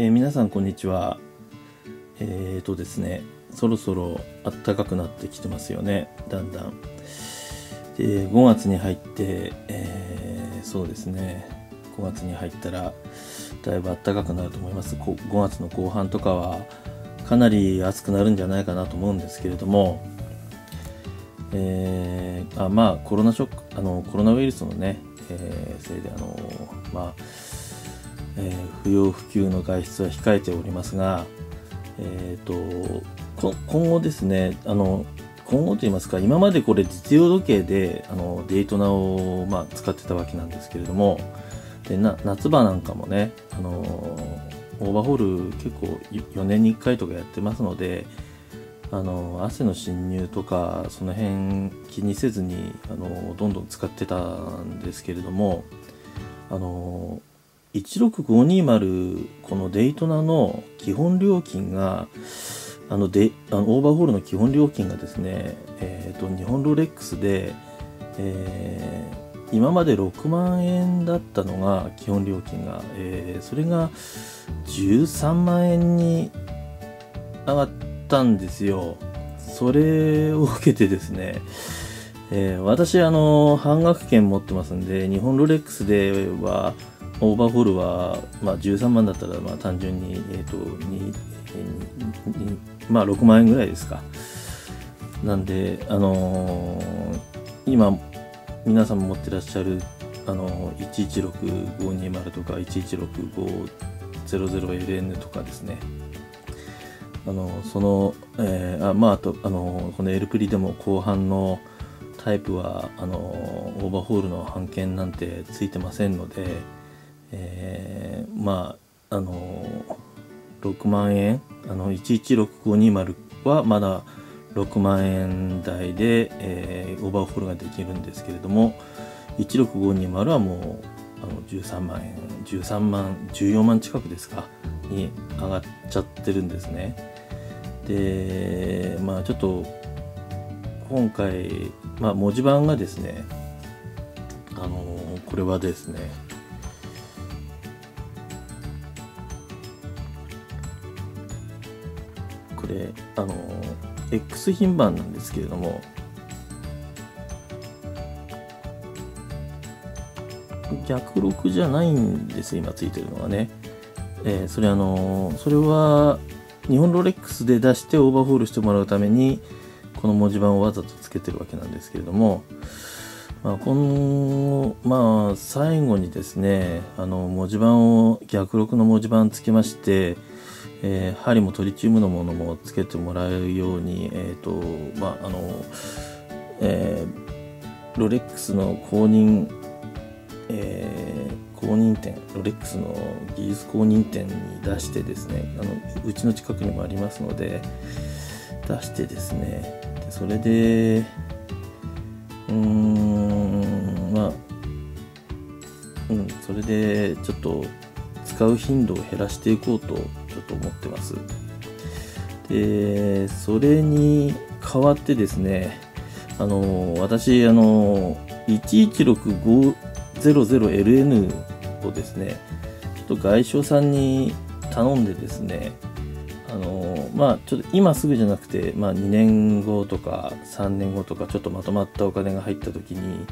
えー、皆さんこんにちは。えーとですね、そろそろ暖かくなってきてますよね、だんだん。で、5月に入って、えー、そうですね、5月に入ったら、だいぶ暖かくなると思います。5月の後半とかは、かなり暑くなるんじゃないかなと思うんですけれども、えー、あまあコロナショックあのコロナウイルスのね、えー、せいであのまあえー、不要不急の外出は控えておりますが、えーと、今後ですねあの今後といいますか今までこれ実用時計であのデイトナを、まあ、使ってたわけなんですけれどもで夏場なんかもねあのオーバーホール結構4年に1回とかやってますのであの汗の侵入とかその辺気にせずにあのどんどん使ってたんですけれどもあの16520このデイトナの基本料金があのデあのオーバーホールの基本料金がですね、えーと、日本ロレックスで、えー、今まで6万円だったのが基本料金が、えー、それが13万円に上がったんですよ。それを受けてですねえー、私、あの、半額券持ってますんで、日本ロレックスでは、オーバーホールは、まあ、13万だったら、まあ、単純に、え、ー、と、まあ、6万円ぐらいですか。なんで、あのー、今、皆さん持ってらっしゃる、あのー、116520とか 116500LN とかですね。あのその、えー、あまあ、あと、あのこのエルプリでも後半のタイプは、あのオーバーホールの半券なんてついてませんので、えー、まああの6万円あの116520はまだ6万円台で、えー、オーバーホールができるんですけれども16520はもうあの13万円13万14万近くですかに上がっちゃってるんですね。でまあちょっと今回、まあ、文字盤がですねあのこれはですねあの X 品番なんですけれども逆録じゃないんです今ついてるのはね、えー、それあのそれは日本ロレックスで出してオーバーホールしてもらうためにこの文字盤をわざとつけてるわけなんですけれども、まあ、このまあ最後にですねあの文字盤を逆録の文字盤つけましてえー、針もトリチウムのものもつけてもらえるように、えーとまああのえー、ロレックスの公認、えー、公認店ロレックスの技術公認店に出してですねあのうちの近くにもありますので出してですねでそれでうーんまあうんそれでちょっと使う頻度を減らしていこうとょっと思ってます。で、それに代わってですね、あの、私、あの、116500LN をですね、ちょっと外商さんに頼んでですね、あの、まあ、ちょっと今すぐじゃなくて、まあ、2年後とか3年後とか、ちょっとまとまったお金が入った時に、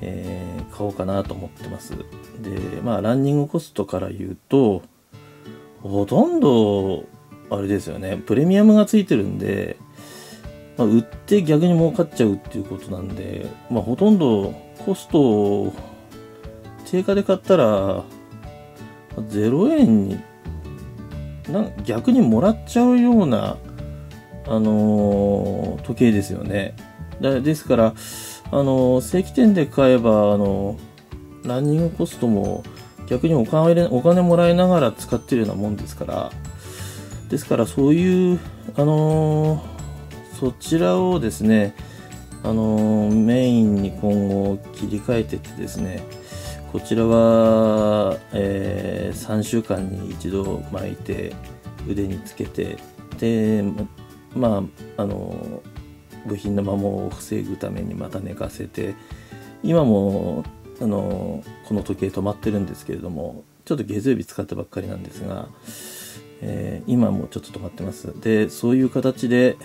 えー、買おうかなと思ってます。で、まあ、ランニングコストから言うと、ほとんど、あれですよね、プレミアムがついてるんで、まあ、売って逆に儲かっちゃうっていうことなんで、まあ、ほとんどコストを定価で買ったら、0円に、な逆にもらっちゃうような、あのー、時計ですよね。ですから、あのー、正規店で買えば、あのー、ランニングコストも逆にお金お金もらいながら使ってるようなもんですからですからそういうあのー、そちらをですねあのー、メインに今後切り替えてってですねこちらは、えー、3週間に一度巻いて腕につけてでまああの部品の摩耗を防ぐためにまた寝かせて今もあのこの時計止まってるんですけれどもちょっと月曜日使ったばっかりなんですが、えー、今もちょっと止まってます。で、そういう形で、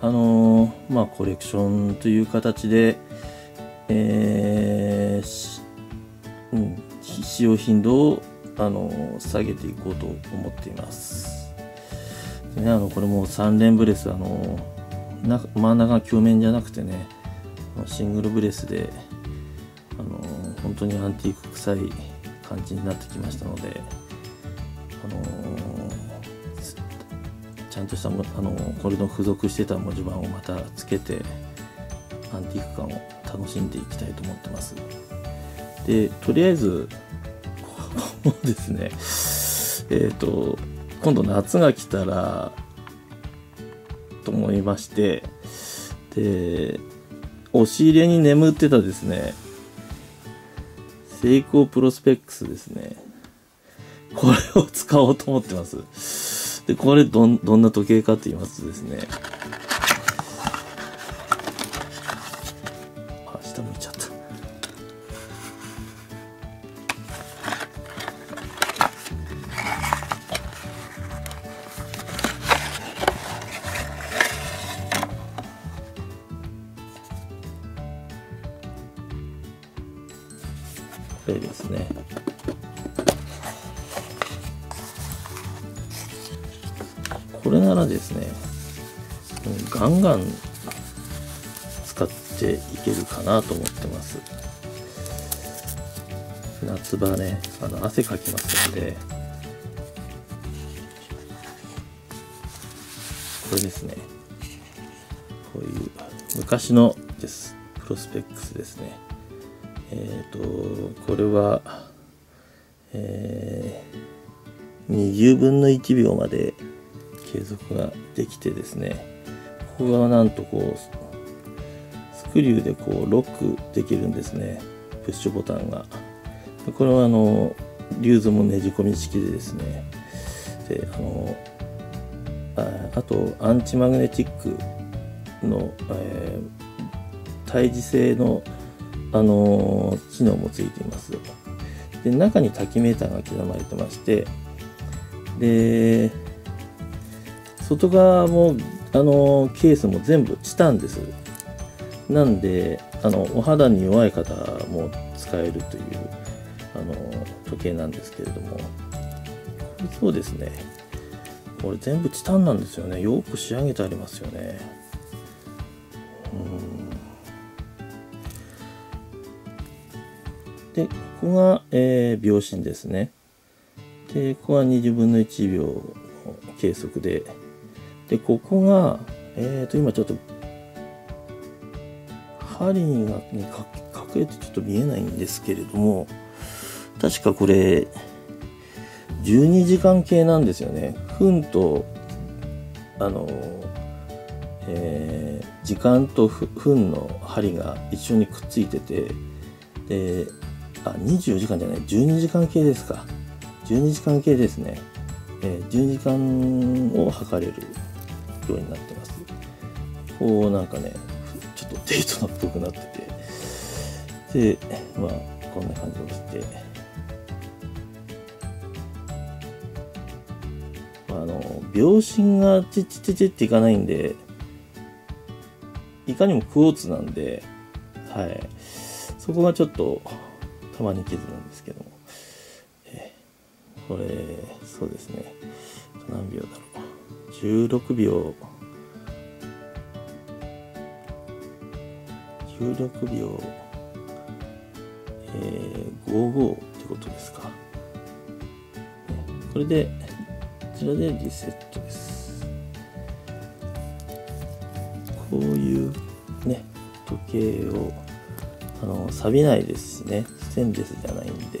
あのー、まあ、コレクションという形で、えー、うん、使用頻度を、あの、下げていこうと思っています。でね、あの、これも3連ブレス、あのな真ん中が鏡面じゃなくてね、シングルブレスで、本当にアンティーク臭い感じになってきましたので、あのちゃんとしたあのこれの付属してた文字盤をまたつけてアンティーク感を楽しんでいきたいと思ってます。でとりあえずここですねえっ、ー、と今度夏が来たらと思いましてで押し入れに眠ってたですねセイコープロスペックスですね。これを使おうと思ってます。でこれどんどんな時計かと言いますとですね。ですね。ガンガン使っていけるかなと思ってます。夏場ねあの汗かきますので。これですね。こういう昔のです。プロスペックスですね。えっ、ー、とこれは、えー、20分の1秒まで継続ができてですねここがなんとこうスクリューでこうロックできるんですね。プッシュボタンが。これはあのリューズもねじ込み式でですね。であのあとアンチマグネティックの、えー、対峙性のあの機能もついています。で、中にタキメーターが刻まれてまして、で、外側も、あのケースも全部チタンです。なんで、あの、お肌に弱い方も使えるという、あの時計なんですけれども、そうですね。これ全部チタンなんですよね。よく仕上げてありますよね。で、ここが、えー、秒針ですね。で、ここが20分の1秒計測で、で、ここが、えっ、ー、と、今ちょっと、針がに隠れてちょっと見えないんですけれども、確かこれ、12時間計なんですよね。分と、あの、えー、時間と分の針が一緒にくっついてて、で、あ、24時間じゃない、12時間系ですか。12時間系ですね。えー、12時間を測れるようになってます。こうなんかね、ちょっとデートナっぽくなってて、で、まあ、こんな感じをして、あ、の、秒針がチッチッチッチっていかないんで、いかにもクォーツなんで、はい。そこがちょっと、たまに傷なんですけども、これそうですね何秒だろう16秒。16秒。えー、55ってことですか、これでこちらでリセットです。こういうね時計をあの錆びないですしね。ステンレスじゃないんで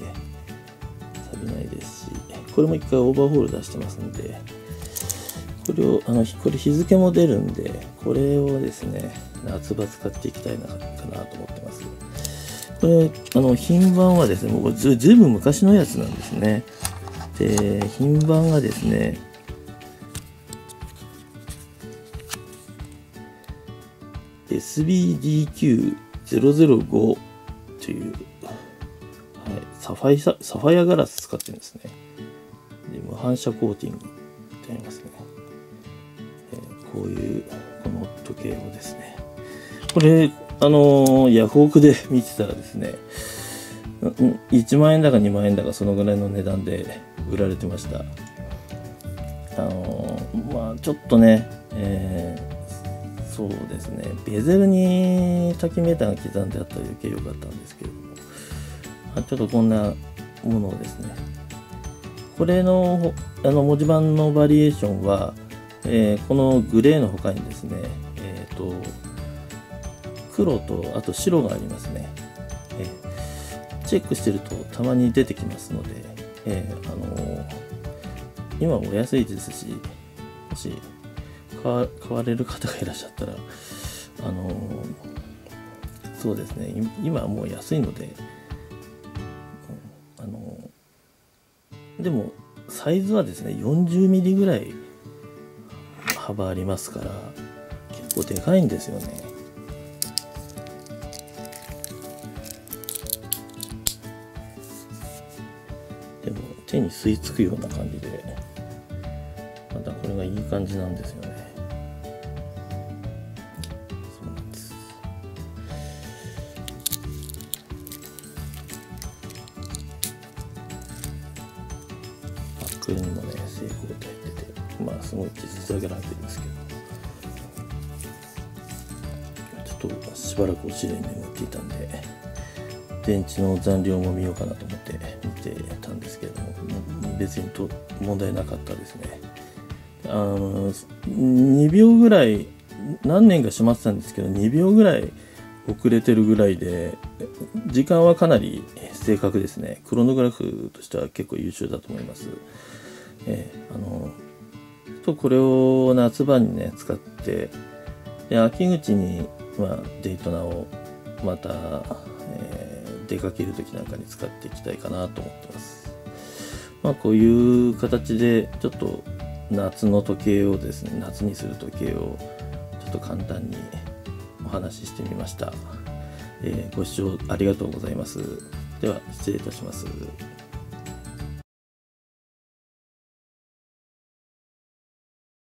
錆びないですし。これも一回オーバーホール出してますんで。これをあのこれ日付も出るんでこれをですね夏場使っていきたいなかなと思ってますこれあの品番はですねもうずずいぶん昔のやつなんですねで品番がですね （SBDQ005） という、はい、サファイササファイアガラス使ってるんですね。で無反射コーティングってありますね。こういうこの時計をですね。これ、あのヤフオクで見てたらですね、1万円だか2万円だかそのぐらいの値段で売られてました。あのまあちょっとね、えーそうですね、ベゼルにタキメーターが刻んであったら余計良かったんですけれども、あちょっとこんなものをですね、これのあの文字盤のバリエーションは、えーこのグレーの他にですね、えーと黒とあと白がありますね、えーチェックしてるとたまに出てきますので、えーあのー今もお安いですしもし買わ買われる方がいらっしゃったらあのそうですね。今はもう安いので、あのでもサイズはですね40ミリぐらい幅ありますから結構でかいんですよね。でも手に吸い付くような感じでまたこれがいい感じなんですよね。そうなんです。バックにもね成功体出ててまあすごい傷つけられてるんですけど。ちょっとしばらくお尻に眠っていたんで電池の残量も見ようかなと思って見てたんですけれども別にと問題なかったですね。あの2秒ぐらい何年かしまってたんですけど2秒ぐらい遅れてるぐらいで時間はかなり正確ですね。クロノグラフとしては結構優秀だと思います。えーあのとこれを夏場にね使ってで秋口に、まあ、デイトナをまた、えー出かける時なんかに使っていきたいかなと思ってます。まあこういう形でちょっと夏の時計をですね夏にする時計をちょっと簡単にお話ししてみました、えーご視聴ありがとうございます。では失礼いたします。